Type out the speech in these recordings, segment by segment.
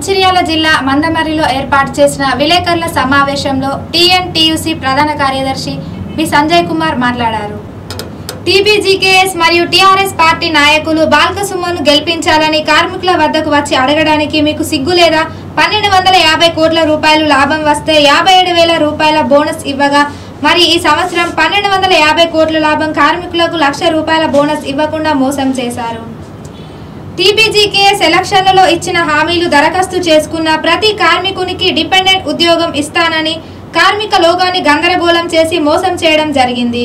మంచిర్యాల జిల్లా మందమరిలో ఏర్పాటు చేసిన విలేకరుల సమావేశంలో టీఎన్టీయూసీ ప్రధాన కార్యదర్శి బి సంజయ్ కుమార్ మాట్లాడారు. టీబీజీకేఎస్ మరియు టీఆర్ఎస్ పార్టీ నాయకులు బాల్కసుమ్మను గెలిపించాలని కార్మికుల వద్దకు వచ్చి అడగడానికి మీకు సిగ్గు లేదా? పన్నెండు వందల యాభై కోట్ల రూపాయలు లాభం వస్తే యాభై ఏడు వేల రూపాయల బోనస్ ఇవ్వగా మరి ఈ సంవత్సరం పన్నెండు వందల యాభై కోట్ల లాభం కార్మికులకు లక్ష రూపాయల బోనస్ ఇవ్వకుండా మోసం చేశారు. టీపీజీకే సెలక్షన్లలో ఇచ్చిన హామీలు దరఖాస్తు చేసుకున్న ప్రతి కార్మికునికి డిపెండెంట్ ఉద్యోగం ఇస్తానని కార్మిక లోగాన్ని గందరగోళం చేసి మోసం చేయడం జరిగింది.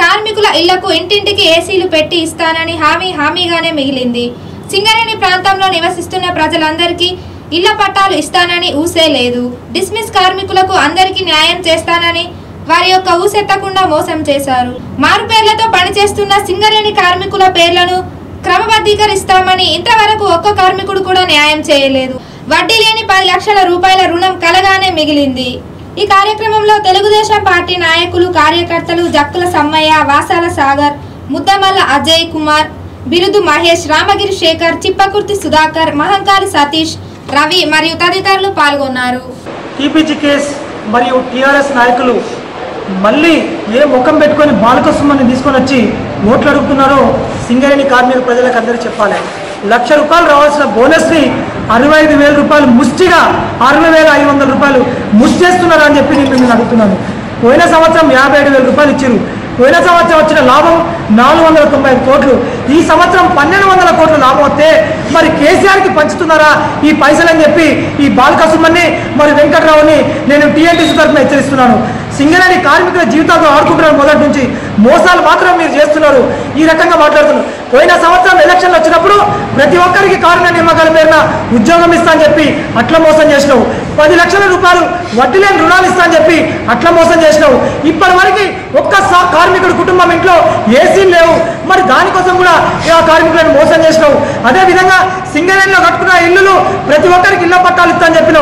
కార్మికుల ఇళ్ళకు ఇంటింటికి ఏసీలు పెట్టి ఇస్తానని హామీ హామీగానే మిగిలింది. సింగరేణి ప్రాంతంలో నివసిస్తున్న ప్రజలందరికీ ఇళ్ళ పట్టాలు ఇస్తానని ఊసే లేదు. డిస్మిస్ కార్మికులకు అందరికీ న్యాయం చేస్తానని వారి యొక్క ఊసెత్తకుండా మోసం చేశారు. మారు పేర్లతో పనిచేస్తున్న సింగరేణి కార్మికుల పేర్లను క్రమబద్ధీకరిస్తామని ఇంతవరకు ఒక్క కార్మికుడు కూడా న్యాయం చేయలేదు. వడ్డీ లేని పది లక్షల రూపాయల రుణం కలగానే మిగిలింది. ఈ కార్యక్రమంలో తెలుగుదేశం పార్టీ నాయకులు కార్యకర్తలు జక్కుల సమ్మయ్య వాసాల సాగర్ ముద్దమల్ల అజయ్ కుమార్ బిరుదు మహేష్ రామగిరి శేఖర్ చిప్పకుర్తి సుధాకర్ మహంకాళి సతీష్ రవి మరియు తదితరులు పాల్గొన్నారు. టీపీజీ కేస్ మరియు టీఆర్ఎస్ నాయకులు మళ్ళీ ఏ ముఖం పెట్టుకొని బాలక తీసుకొని వచ్చి ఓట్లు అడుగుతున్నారో సింగరేణి కార్మిక ప్రజలకు అందరూ చెప్పాలి. లక్ష రూపాయలు రావాల్సిన బోనస్ని అరవై ఐదు వేల రూపాయలు ముష్టిగా అరవై వేల ఐదు వందల రూపాయలు ముష్టి చేస్తున్నారా అని చెప్పి నేను నేను అడుగుతున్నాను. పోయిన సంవత్సరం యాభై ఏడు వేల రూపాయలు ఇచ్చారు పోయిన సంవత్సరం వచ్చిన లాభం నాలుగు వందల తొంభై కోట్లు. ఈ సంవత్సరం పన్నెండు వందల కోట్లు లాభం వస్తే మరి కేసీఆర్కి పంచుతున్నారా? ఈ పైసలు అని చెప్పి ఈ బాలకసుమన్ని మరి వెంకట్రావుని నేను టీఎన్టీసీ తరఫున హెచ్చరిస్తున్నాను. సింగరేణి కార్మికుల జీవితాలతో ఆడుకుంటున్నాను మొదటి నుంచి. మోసాలు మాత్రం మీరు చేస్తున్నారు. ఈ రకంగా మాట్లాడుతున్నారు. పోయిన సంవత్సరం ఎలక్షన్లు వచ్చినప్పుడు ప్రతి ఒక్కరికి కారణ నియమకాల పేరున ఉద్యోగం ఇస్తా అని చెప్పి అట్లా మోసం చేసినావు. పది లక్షల రూపాయలు వడ్డీ లేని రుణాలు ఇస్తా అని చెప్పి అట్లా మోసం చేసినావు. ఇప్పటి వరకు ఒక్క సా- కార్మికుడు కుటుంబం ఇంట్లో ఏసీలు లేవు. మరి దానికోసం కూడా ఆ కార్మికులను మోసం చేసినావు? అదే విధంగా సింగరేణిలో కట్టుకున్న ఇల్లులు ప్రతి ఒక్కరికి ఇళ్ళ పట్టాలు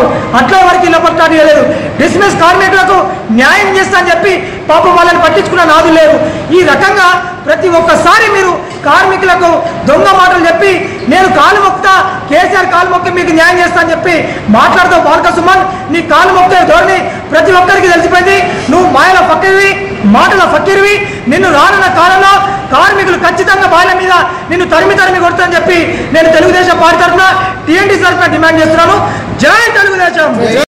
ఇస్తా అట్లా వరకు ఇళ్ళ పట్టాలు ఇవ్వలేదు డిస్మిస్ కార్మికులకు న్యాయం చేస్తా అని చెప్పి పాపం వాళ్ళని పట్టించుకున్న నాదు లేదు ఈ రకంగా ప్రతి ఒక్కసారి మీరు కార్మికులకు దొంగ మాటలు చెప్పి నేను కాలు మొక్తా కేసీఆర్ కాలు మొక్కి మీకు న్యాయం చేస్తా అని చెప్పి మాట్లాడుతూ బాలక సుమన్. నీ కాలు మొక్కే ధోరణి ప్రతి ఒక్కరికి తెలిసిపోయింది. నువ్వు మాయల ఫక్కరివి మాటల ఫక్కరివి నిన్ను రానున్న కాలంలో కార్మికులు ఖచ్చితంగా బాల మీద నిన్ను తరిమి తరిమి కొడతానని చెప్పి నేను తెలుగుదేశం పార్టీ తరఫున టీఎన్టీ సార్ డిమాండ్ చేస్తున్నాను. జై తెలుగుదేశం.